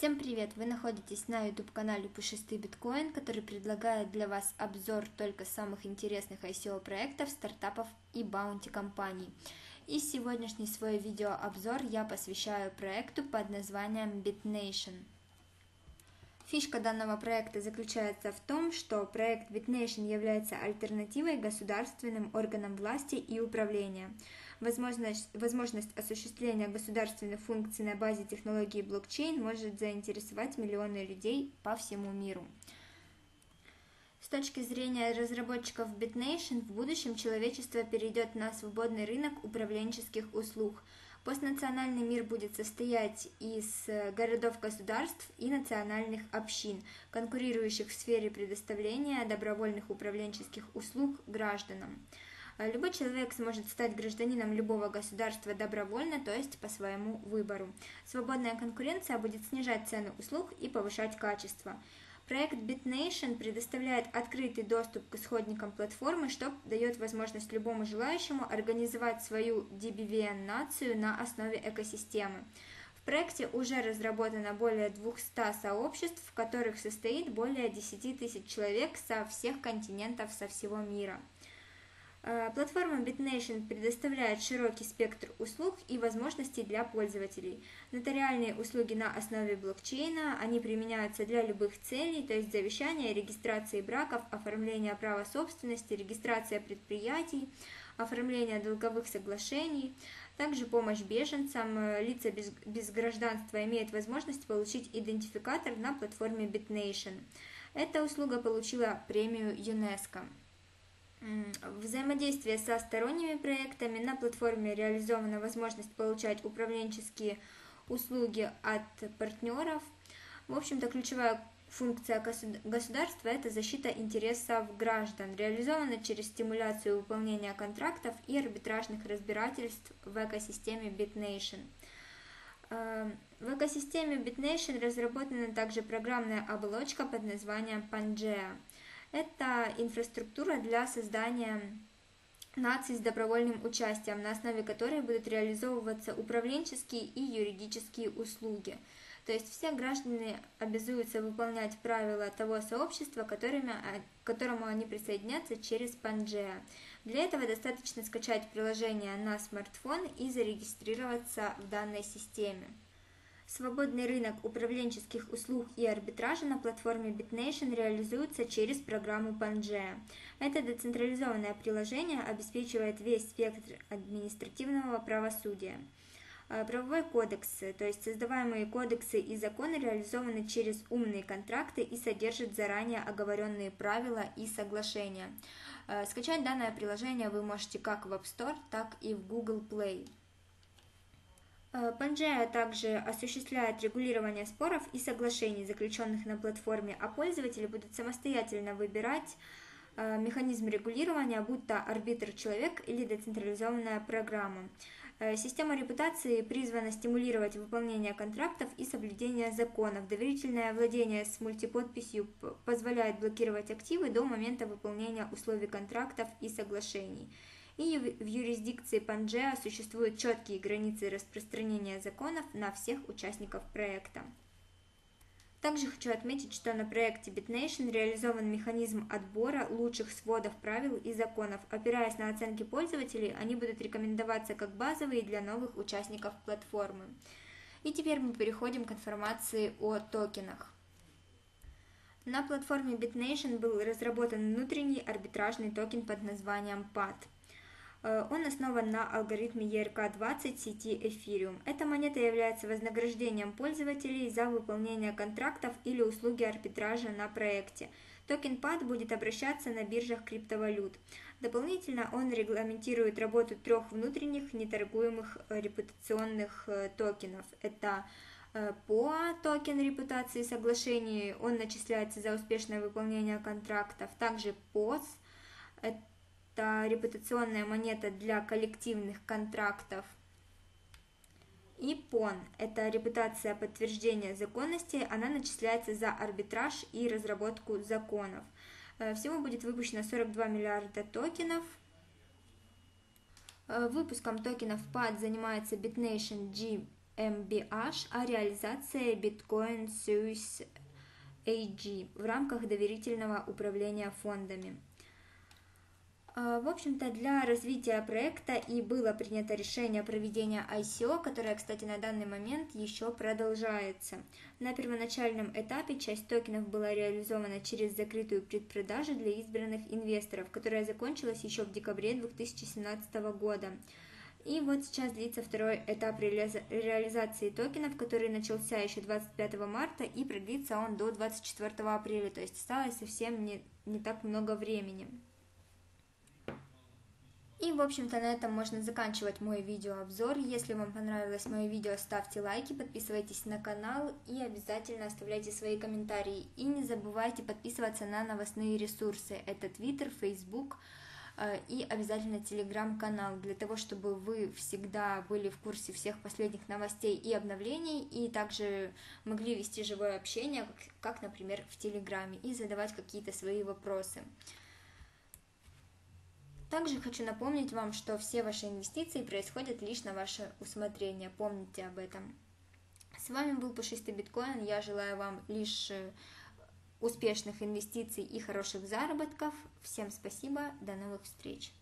Всем привет! Вы находитесь на YouTube-канале Пушистый биткоин, который предлагает для вас обзор только самых интересных ICO проектов, стартапов и баунти компаний. И сегодняшний свой видеообзор я посвящаю проекту под названием BitNation. Фишка данного проекта заключается в том, что проект BitNation является альтернативой государственным органам власти и управления. Возможность, возможность осуществления государственных функций на базе технологии блокчейн может заинтересовать миллионы людей по всему миру. С точки зрения разработчиков BitNation, в будущем человечество перейдет на свободный рынок управленческих услуг – Постнациональный мир будет состоять из э, городов-государств и национальных общин, конкурирующих в сфере предоставления добровольных управленческих услуг гражданам. Э, любой человек сможет стать гражданином любого государства добровольно, то есть по своему выбору. Свободная конкуренция будет снижать цену услуг и повышать качество. Проект BitNation предоставляет открытый доступ к исходникам платформы, что дает возможность любому желающему организовать свою DBVN-нацию на основе экосистемы. В проекте уже разработано более 200 сообществ, в которых состоит более 10 тысяч человек со всех континентов со всего мира. Э, платформа BitNation предоставляет широкий спектр услуг и возможностей для пользователей. Нотариальные услуги на основе блокчейна, они применяются для любых целей, то есть завещания, регистрации браков, оформления права собственности, регистрация предприятий, оформление долговых соглашений, также помощь беженцам, э, лица без, без гражданства имеют возможность получить идентификатор на платформе BitNation. Эта услуга получила премию ЮНЕСКО. Взаимодействие со сторонними проектами на платформе реализована возможность получать управленческие услуги от партнеров. В общем-то, ключевая функция государства – это защита интересов граждан, реализована через стимуляцию выполнения контрактов и арбитражных разбирательств в экосистеме BitNation. Эм, в экосистеме BitNation разработана также программная оболочка под названием Pangea – это инфраструктура для создания наций с добровольным участием, на основе которой будут реализовываться управленческие и юридические услуги. То есть все граждане обязуются выполнять правила того сообщества, которыми, к которому они присоединятся через Pangea. Для этого достаточно скачать приложение на смартфон и зарегистрироваться в данной системе. Свободный рынок управленческих услуг и арбитража на платформе BitNation реализуется через программу Pangea. Это децентрализованное приложение обеспечивает весь спектр административного правосудия. А, правовой кодекс, то есть создаваемые кодексы и законы реализованы через умные контракты и содержат заранее оговоренные правила и соглашения. А, скачать данное приложение вы можете как в App Store, так и в Google Play. Э, также осуществляет регулирование споров и соглашений, заключенных на платформе, а пользователи будут самостоятельно выбирать э, механизм регулирования, будь то арбитр-человек или децентрализованная программа. Э, система репутации призвана стимулировать выполнение контрактов и соблюдение законов. Доверительное владение с мультиподписью позволяет блокировать активы до момента выполнения условий контрактов и соглашений и в юрисдикции Панджеа существуют четкие границы распространения законов на всех участников проекта. Также хочу отметить, что на проекте BitNation реализован механизм отбора лучших сводов правил и законов. Опираясь на оценки пользователей, они будут рекомендоваться как базовые для новых участников платформы. И теперь мы переходим к информации о токенах. На платформе BitNation был разработан внутренний арбитражный токен под названием PAT – он основан на алгоритме ERC-20 сети Ethereum. Эта монета является вознаграждением пользователей за выполнение контрактов или услуги арбитража на проекте. Токен PAT будет обращаться на биржах криптовалют. Дополнительно он регламентирует работу трех внутренних неторгуемых репутационных э, токенов. Это POA, э, токен репутации соглашений, он начисляется за успешное выполнение контрактов. Также POS, это репутационная монета для коллективных контрактов. И ПОН – это репутация подтверждения законности, она начисляется за арбитраж и разработку законов. Э, всего будет выпущено 42 миллиарда токенов. Э, выпуском токенов PAD занимается BitNation GmbH о реализации Bitcoin Suisse AG в рамках доверительного управления фондами. А, в общем-то, для развития проекта и было принято решение проведения ICO, которое, кстати, на данный момент еще продолжается. На первоначальном этапе часть токенов была реализована через закрытую предпродажу для избранных инвесторов, которая закончилась еще в декабре 2017 года. И вот сейчас длится второй этап реализации токенов, который начался еще 25 марта и продлится он до 24 апреля, то есть осталось совсем не, не так много времени. И, в общем-то, на этом можно заканчивать мой видеообзор. Если вам понравилось мое видео, ставьте лайки, подписывайтесь на канал и обязательно оставляйте свои комментарии. И не забывайте подписываться на новостные ресурсы. Это Twitter, Facebook э, и обязательно телеграм-канал, для того, чтобы вы всегда были в курсе всех последних новостей и обновлений, и также могли вести живое общение, как, как например, в телеграме, и задавать какие-то свои вопросы. Также хочу напомнить вам, что все ваши инвестиции происходят лишь на ваше усмотрение. Помните об этом. С вами был Пушистый Биткоин. Я желаю вам лишь э, успешных инвестиций и хороших заработков. Всем спасибо. До новых встреч.